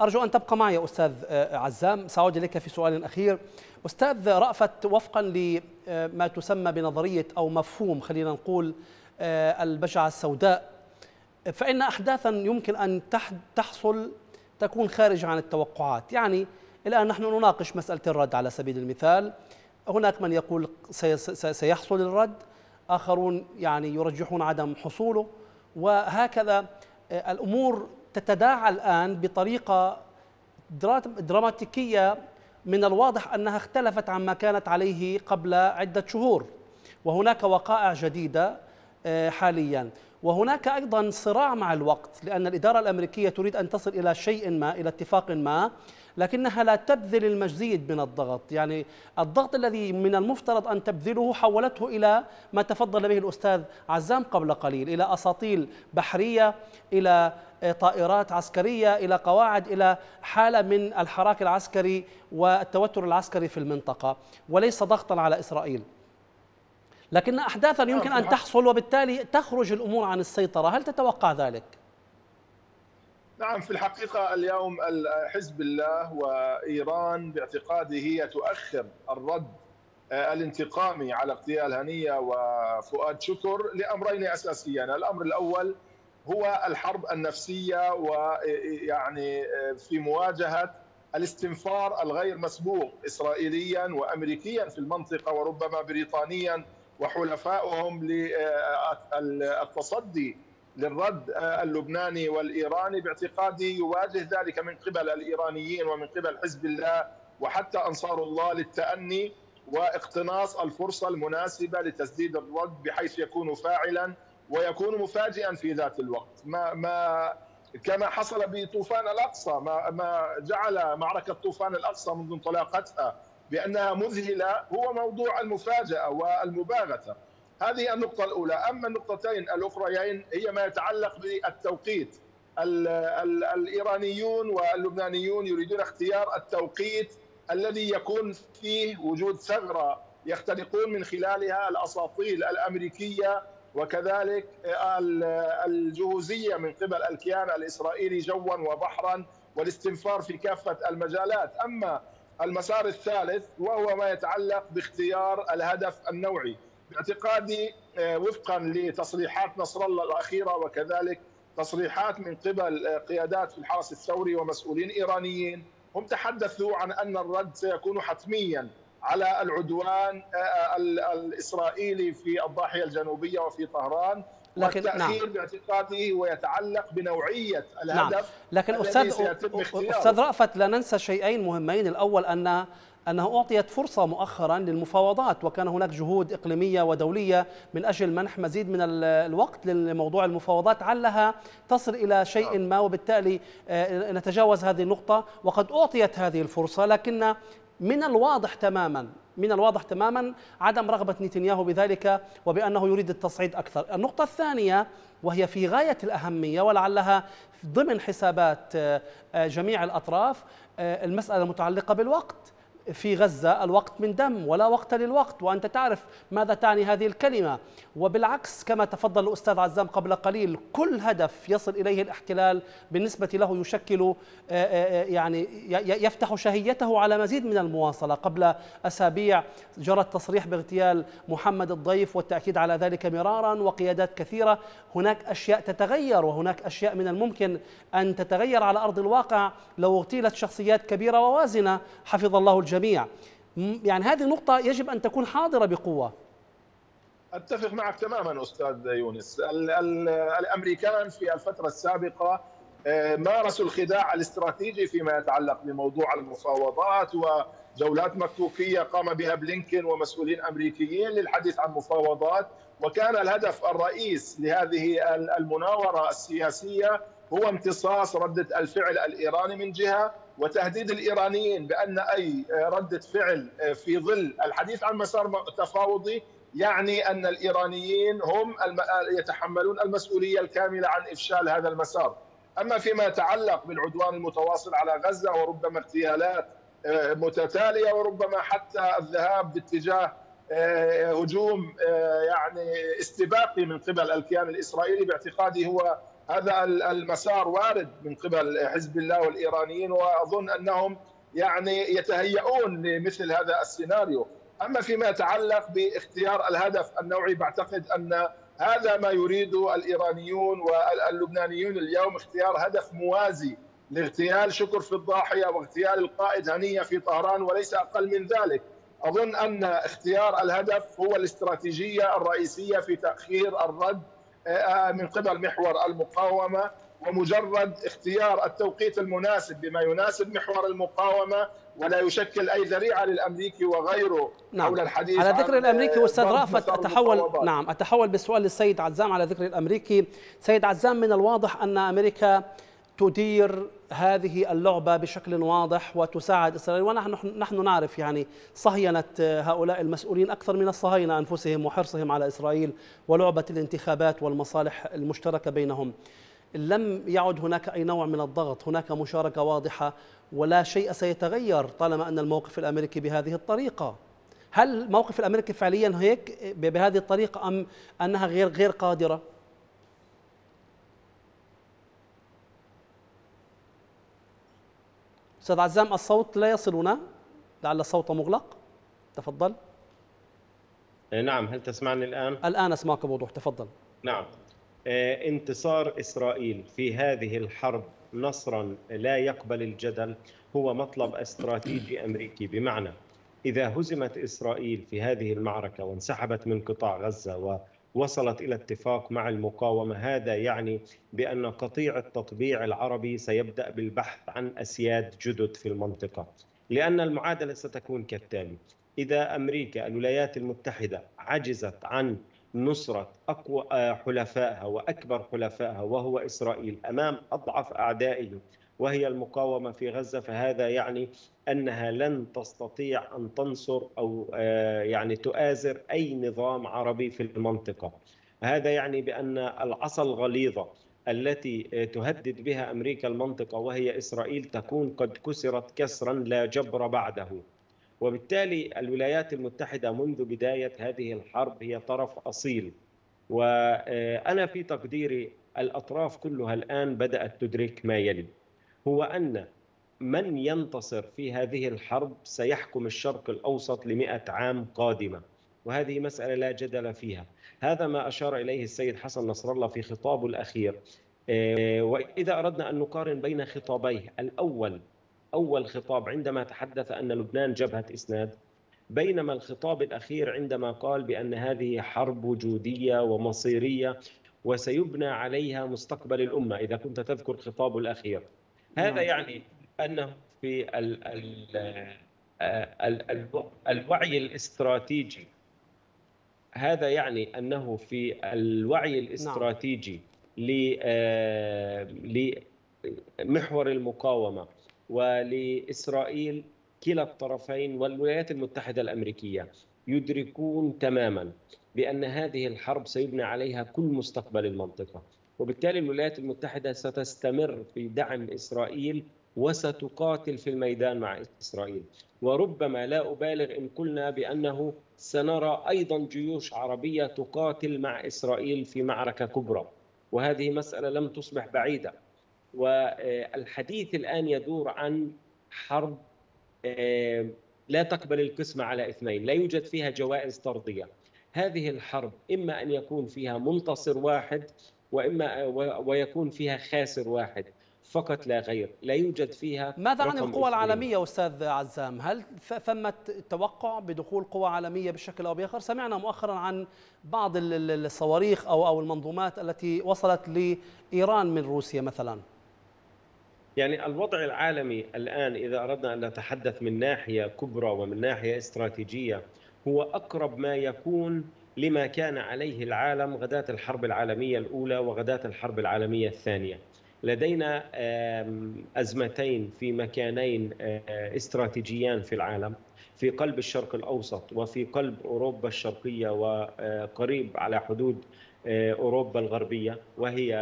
أرجو أن تبقى معي أستاذ عزام، سأعود إليك في سؤال أخير. أستاذ رأفت وفقا لما تسمى بنظرية أو مفهوم خلينا نقول البشعة السوداء فإن أحداثا يمكن أن تحصل تكون خارجة عن التوقعات. يعني الآن نحن نناقش مسألة الرد على سبيل المثال. هناك من يقول سيحصل الرد آخرون يعني يرجحون عدم حصوله. وهكذا آه، الأمور تتداعى الآن بطريقة دراماتيكية من الواضح أنها اختلفت عما كانت عليه قبل عدة شهور. وهناك وقائع جديدة آه، حاليا. وهناك أيضا صراع مع الوقت لأن الإدارة الأمريكية تريد أن تصل إلى شيء ما إلى اتفاق ما لكنها لا تبذل المزيد من الضغط. يعني الضغط الذي من المفترض أن تبذله حولته إلى ما تفضل به الأستاذ عزام قبل قليل إلى أساطيل بحرية إلى طائرات عسكرية إلى قواعد إلى حالة من الحراك العسكري والتوتر العسكري في المنطقة. وليس ضغطا على إسرائيل. لكن أحداثا يمكن أن تحصل وبالتالي تخرج الأمور عن السيطرة. هل تتوقع ذلك؟ نعم في الحقيقة اليوم حزب الله وإيران باعتقادي هي تؤخر الرد آه، الانتقامي على اغتيال هنية وفؤاد شكر لأمرين أساسيين. الأمر الأول هو الحرب النفسية ويعني آه، في مواجهة الاستنفار الغير مسبوق إسرائيليا وأمريكيا في المنطقة وربما بريطانيا وحلفائهم للتصدي للرد اللبناني والإيراني باعتقادي يواجه ذلك من قبل الإيرانيين ومن قبل حزب الله وحتى أنصار الله للتأني واقتناص الفرصة المناسبة لتسديد الرد بحيث يكون فاعلا ويكون مفاجئا في ذات الوقت. ما ما كما حصل بطوفان الأقصى ما ما جعل معركة طوفان الأقصى منذ انطلاقتها بأنها مذهلة هو موضوع المفاجأة والمباغتة. هذه النقطة الأولى. أما النقطتين الأخريين هي ما يتعلق بالتوقيت. ال ال الإيرانيون واللبنانيون يريدون اختيار التوقيت الذي يكون فيه وجود ثغرة يخترقون من خلالها الأساطيل الأمريكية وكذلك الجهوزية من قبل الكيان الإسرائيلي جوا وبحرا والاستنفار في كافة المجالات. أما المسار الثالث وهو ما يتعلق باختيار الهدف النوعي. باعتقادي آه، وفقا لتصريحات نصر الله الأخيرة وكذلك تصريحات من قبل آه، قيادات في الحرس الثوري ومسؤولين إيرانيين هم تحدثوا عن أن الرد سيكون حتميا على العدوان آه، الإسرائيلي في الضاحية الجنوبية وفي طهران. لكن والتأخير نعم. باعتقادي هو يتعلق بنوعية الهدف نعم. لكن أستاذ أستاذ رأفت لا ننسى شيئين مهمين الأول أن أنه أعطيت فرصة مؤخرا للمفاوضات وكان هناك جهود إقليمية ودولية من أجل منح مزيد من الوقت لموضوع المفاوضات علها تصل إلى شيء ما وبالتالي آه، نتجاوز هذه النقطة وقد أعطيت هذه الفرصة لكن من الواضح تماما من الواضح تماما عدم رغبة نتنياهو بذلك وبأنه يريد التصعيد أكثر. النقطة الثانية وهي في غاية الأهمية ولعلها ضمن حسابات آه، جميع الأطراف آه، المسألة المتعلقة بالوقت. في غزة الوقت من دم ولا وقت للوقت وأنت تعرف ماذا تعني هذه الكلمة. وبالعكس كما تفضل الأستاذ عزام قبل قليل كل هدف يصل إليه الاحتلال بالنسبة له يشكل آه، آه، آه، يعني يفتح شهيته على مزيد من المواصلة. قبل أسابيع جرى التصريح باغتيال محمد الضيف والتأكيد على ذلك مرارا وقيادات كثيرة. هناك أشياء تتغير وهناك أشياء من الممكن أن تتغير على أرض الواقع. لو اغتيلت شخصيات كبيرة ووازنة حفظ الله الجميع. الجميع يعني هذه النقطة يجب أن تكون حاضرة بقوة. أتفق معك تماما أستاذ يونس. الأمريكان في الفترة السابقة آه، مارسوا الخداع الاستراتيجي فيما يتعلق بموضوع المفاوضات وجولات مكوكيه قام بها بلينكن ومسؤولين أمريكيين للحديث عن مفاوضات. وكان الهدف الرئيس لهذه المناورة السياسية هو امتصاص ردة الفعل الإيراني من جهة وتهديد الإيرانيين بأن أي ردة فعل في ظل الحديث عن مسار تفاوضي يعني أن الإيرانيين هم يتحملون المسؤولية الكاملة عن إفشال هذا المسار. أما فيما يتعلق بالعدوان المتواصل على غزة وربما اغتيالات آه، متتالية وربما حتى الذهاب باتجاه آه، هجوم آه، يعني استباقي من قبل الكيان الإسرائيلي باعتقادي هو هذا المسار وارد من قبل حزب الله والإيرانيين وأظن أنهم يعني يتهيئون لمثل هذا السيناريو. أما فيما يتعلق باختيار الهدف النوعي بعتقد أن هذا ما يريده الإيرانيون واللبنانيون اليوم اختيار هدف موازي لاغتيال شكر في الضاحية واغتيال القائد هنية في طهران وليس أقل من ذلك. أظن أن اختيار الهدف هو الاستراتيجية الرئيسية في تأخير الرد من قبل محور المقاومة ومجرد اختيار التوقيت المناسب بما يناسب محور المقاومة ولا يشكل أي ذريعة للأمريكي وغيره نعم. حول الحديث على ذكر الأمريكي أستاذ رافت اتحول نعم أتحول بالسؤال للسيد عزام على ذكر الأمريكي سيد عزام من الواضح أن أمريكا تدير هذه اللعبة بشكل واضح وتساعد إسرائيل. ونحن نحن نعرف يعني صهينة هؤلاء المسؤولين أكثر من الصهاينة أنفسهم وحرصهم على إسرائيل ولعبة الانتخابات والمصالح المشتركة بينهم. لم يعد هناك أي نوع من الضغط هناك مشاركة واضحة ولا شيء سيتغير طالما أن الموقف الأمريكي بهذه الطريقة. هل الموقف الأمريكي فعليا هيك بهذه الطريقة أم أنها غير غير قادرة؟ أستاذ عزام الصوت لا يصلنا لعل الصوت مغلق. تفضل. إيه، نعم. هل تسمعني الآن؟ الآن أسمعك بوضوح تفضل. نعم. إيه، انتصار إسرائيل في هذه الحرب نصرا لا يقبل الجدل هو مطلب استراتيجي أمريكي. بمعنى إذا هزمت إسرائيل في هذه المعركة وانسحبت من قطاع غزة وصلت إلى اتفاق مع المقاومة. هذا يعني بأن قطيع التطبيع العربي سيبدأ بالبحث عن أسياد جدد في المنطقة لأن المعادلة ستكون كالتالي إذا أمريكا الولايات المتحدة عجزت عن نصرة أقوى حلفائها وأكبر حلفائها وهو إسرائيل أمام أضعف اعدائه وهي المقاومة في غزة فهذا يعني أنها لن تستطيع أن تنصر أو آه، يعني تؤازر أي نظام عربي في المنطقة. هذا يعني بأن العصا الغليظة التي آه، تهدد بها أمريكا المنطقة وهي إسرائيل تكون قد كسرت كسرا لا جبر بعده. وبالتالي الولايات المتحدة منذ بداية هذه الحرب هي طرف أصيل. وأنا في تقديري الأطراف كلها الآن بدأت تدرك ما يلي. هو أن من ينتصر في هذه الحرب سيحكم الشرق الأوسط لمئة عام قادمة. وهذه مسألة لا جدل فيها. هذا ما أشار إليه السيد حسن نصر الله في خطابه الأخير. آه، وإذا أردنا أن نقارن بين خطابيه الأول أول خطاب عندما تحدث أن لبنان جبهة إسناد بينما الخطاب الأخير عندما قال بأن هذه حرب وجودية ومصيرية وسيبنى عليها مستقبل الأمة إذا كنت تذكر خطابه الأخير. هذا نعم. يعني انه في ال ال ال ال الوعي الاستراتيجي. هذا يعني أنه في الوعي الاستراتيجي آه، لمحور المقاومة ولإسرائيل كلا الطرفين والولايات المتحدة الأمريكية يدركون تماما بأن هذه الحرب سيبنى عليها كل مستقبل المنطقة. وبالتالي الولايات المتحدة ستستمر في دعم إسرائيل وستقاتل في الميدان مع إسرائيل. وربما لا أبالغ إن قلنا بأنه سنرى أيضا جيوش عربية تقاتل مع إسرائيل في معركة كبرى. وهذه مسألة لم تصبح بعيدة. والحديث الآن يدور عن حرب آه، لا تقبل القسمة على اثنين لا يوجد فيها جوائز طردية. هذه الحرب إما أن يكون فيها منتصر واحد وإما ويكون فيها خاسر واحد. فقط لا غير لا يوجد فيها ماذا عن القوى العالمية أستاذ عزام؟ هل ثمة توقع بدخول قوى عالمية بشكل أو بآخر؟ سمعنا مؤخرا عن بعض الصواريخ أو أو المنظومات التي وصلت لإيران من روسيا مثلا. يعني الوضع العالمي الآن إذا أردنا أن نتحدث من ناحية كبرى ومن ناحية استراتيجية هو أقرب ما يكون لما كان عليه العالم غداة الحرب العالمية الأولى وغداة الحرب العالمية الثانية. لدينا أزمتين في مكانين استراتيجيان في العالم في قلب الشرق الأوسط وفي قلب أوروبا الشرقية وقريب على حدود أوروبا الغربية وهي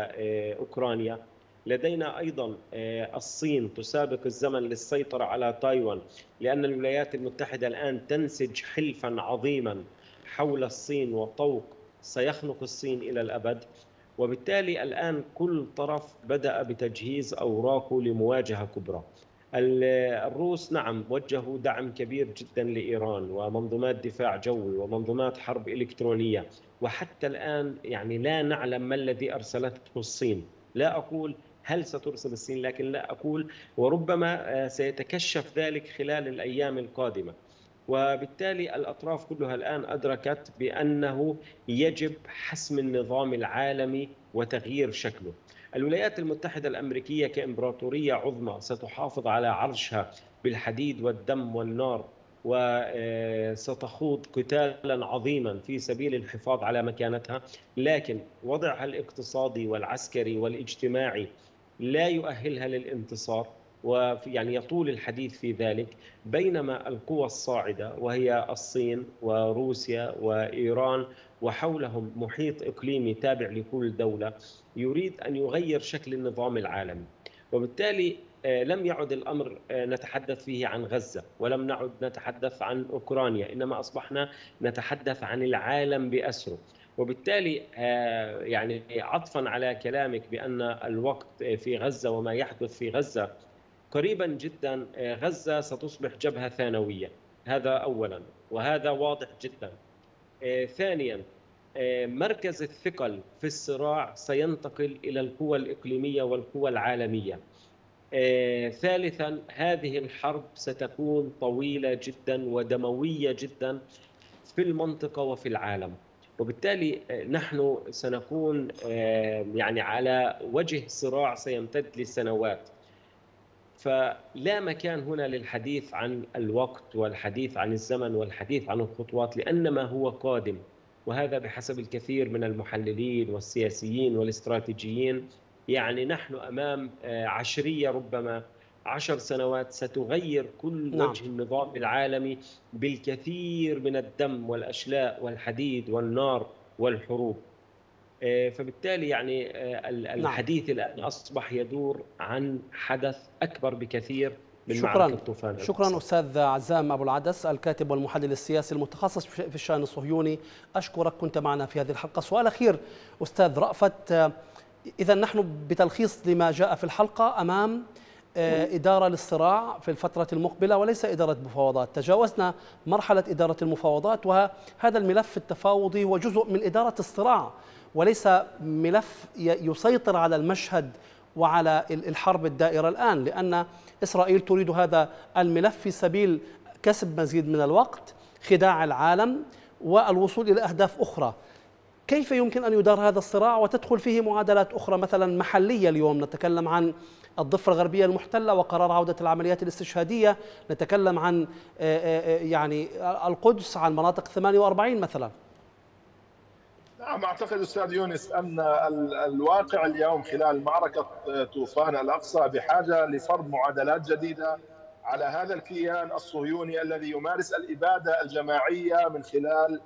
أوكرانيا. لدينا أيضا الصين تسابق الزمن للسيطرة على تايوان لأن الولايات المتحدة الآن تنسج حلفا عظيما حول الصين وطوق سيخنق الصين إلى الأبد. وبالتالي الآن كل طرف بدأ بتجهيز أوراقه لمواجهة كبرى. الروس نعم وجهوا دعم كبير جدا لإيران ومنظومات دفاع جوي ومنظومات حرب إلكترونية وحتى الآن يعني لا نعلم ما الذي أرسلته الصين، لا أقول هل سترسل الصين لكن لا أقول وربما سيتكشف ذلك خلال الأيام القادمة. وبالتالي الأطراف كلها الآن أدركت بأنه يجب حسم النظام العالمي وتغيير شكله. الولايات المتحدة الأمريكية كإمبراطورية عظمى ستحافظ على عرشها بالحديد والدم والنار وستخوض قتالا عظيما في سبيل الحفاظ على مكانتها. لكن وضعها الاقتصادي والعسكري والاجتماعي لا يؤهلها للانتصار. ويعني يطول الحديث في ذلك بينما القوى الصاعدة وهي الصين وروسيا وإيران وحولهم محيط إقليمي تابع لكل دولة يريد أن يغير شكل النظام العالمي. وبالتالي آه، لم يعد الأمر آه، نتحدث فيه عن غزة ولم نعد نتحدث عن أوكرانيا إنما أصبحنا نتحدث عن العالم بأسره. وبالتالي آه، يعني عطفا على كلامك بأن الوقت في غزة وما يحدث في غزة قريبا جدا غزة ستصبح جبهة ثانوية. هذا اولا وهذا واضح جدا. ثانيا مركز الثقل في الصراع سينتقل إلى القوى الإقليمية والقوى العالمية. آه، ثالثا هذه الحرب ستكون طويلة جدا ودموية جدا في المنطقة وفي العالم. وبالتالي آه، نحن سنكون آه، يعني على وجه صراع سيمتد لسنوات. فلا مكان هنا للحديث عن الوقت والحديث عن الزمن والحديث عن الخطوات لأن ما هو قادم وهذا بحسب الكثير من المحللين والسياسيين والاستراتيجيين يعني نحن أمام آه، عشرية ربما عشر سنوات ستغير كل نعم. وجه النظام العالمي بالكثير من الدم والأشلاء والحديد والنار والحروب فبالتالي يعني آه، نعم. الحديث. الآن أصبح يدور عن حدث أكبر بكثير من شكرا. الطوفان شكرا أستاذ عزام أبو العدس الكاتب والمحلل السياسي المتخصص في الشأن الصهيوني. أشكرك كنت معنا في هذه الحلقة. سؤال أخير أستاذ رأفت إذا نحن بتلخيص لما جاء في الحلقة أمام آه، إدارة للصراع في الفترة المقبلة وليس إدارة مفاوضات. تجاوزنا مرحلة إدارة المفاوضات وهذا الملف التفاوضي هو جزء من إدارة الصراع وليس ملف يسيطر على المشهد وعلى الحرب الدائرة الآن لأن إسرائيل تريد هذا الملف في سبيل كسب مزيد من الوقت خداع العالم والوصول إلى أهداف أخرى. كيف يمكن أن يدار هذا الصراع وتدخل فيه معادلات أخرى مثلا محلية؟ اليوم نتكلم عن الضفة الغربية المحتلة وقرار عودة العمليات الاستشهادية نتكلم عن يعني القدس عن مناطق 48 مثلا. نعم أعتقد أستاذ يونس أن الواقع اليوم خلال معركة طوفان الأقصى بحاجة لفرض معادلات جديدة على هذا الكيان الصهيوني الذي يمارس الإبادة الجماعية من خلال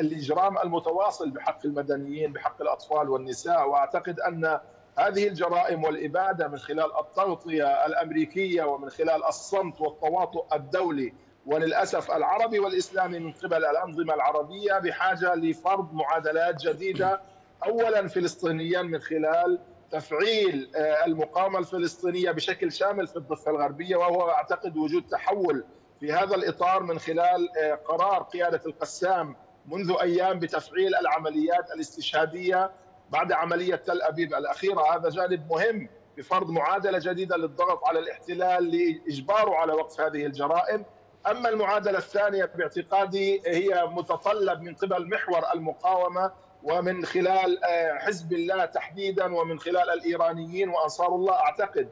الإجرام المتواصل بحق المدنيين بحق الأطفال والنساء. وأعتقد أن هذه الجرائم والإبادة من خلال التغطية الأمريكية ومن خلال الصمت والتواطؤ الدولي وللأسف العربي والإسلامي من قبل الأنظمة العربية بحاجة لفرض معادلات جديدة. اولا فلسطينيا من خلال تفعيل آه، المقاومة الفلسطينية بشكل شامل في الضفة الغربية وهو أعتقد وجود تحول في هذا الإطار من خلال آه، قرار قيادة القسام منذ أيام بتفعيل العمليات الاستشهادية بعد عملية تل أبيب الأخيرة. هذا جانب مهم بفرض معادلة جديدة للضغط على الاحتلال لإجباره على وقف هذه الجرائم. أما المعادلة الثانية باعتقادي هي متطلب من قبل محور المقاومة ومن خلال آه، حزب الله تحديدا ومن خلال الإيرانيين وأنصار الله أعتقد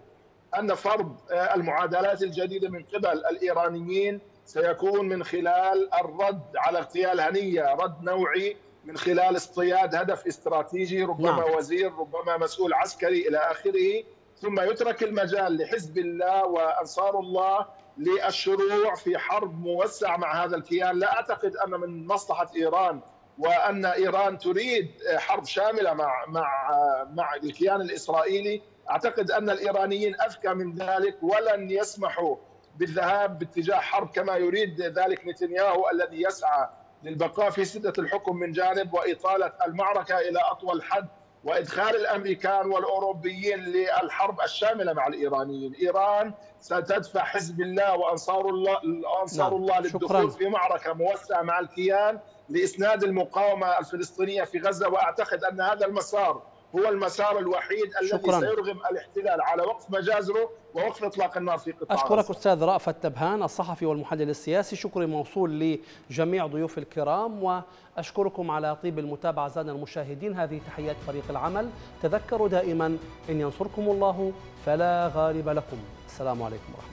أن فرض آه، المعادلات الجديدة من قبل الإيرانيين سيكون من خلال الرد على اغتيال هنية رد نوعي من خلال اصطياد هدف استراتيجي ربما نعم. وزير ربما مسؤول عسكري إلى آخره ثم يترك المجال لحزب الله وأنصار الله للشروع في حرب موسع مع هذا الكيان. لا أعتقد أن من مصلحة إيران وأن إيران تريد حرب شاملة مع مع مع الكيان الإسرائيلي. أعتقد أن الإيرانيين أذكى من ذلك ولن يسمحوا بالذهاب باتجاه حرب كما يريد ذلك نتنياهو الذي يسعى للبقاء في سدة الحكم من جانب وإطالة المعركة إلى أطول حد وإدخال الأمريكان والأوروبيين للحرب الشاملة مع الإيرانيين، إيران ستدفع حزب الله وأنصار الله أنصار نعم. الله للدخول في معركة موسعة مع الكيان لإسناد المقاومة الفلسطينية في غزة وأعتقد أن هذا المسار هو المسار الوحيد الذي شكرا. سيرغم الاحتلال. على وقف مجازره ووقف إطلاق النار في قطاع أشكرك غزة. أستاذ رأفت تبهان الصحفي والمحلل السياسي. شكري موصول لجميع ضيوف الكرام وأشكركم على طيب المتابعة زادنا المشاهدين. هذه تحيات فريق العمل. تذكروا دائما إن ينصركم الله فلا غالب لكم. السلام عليكم ورحمة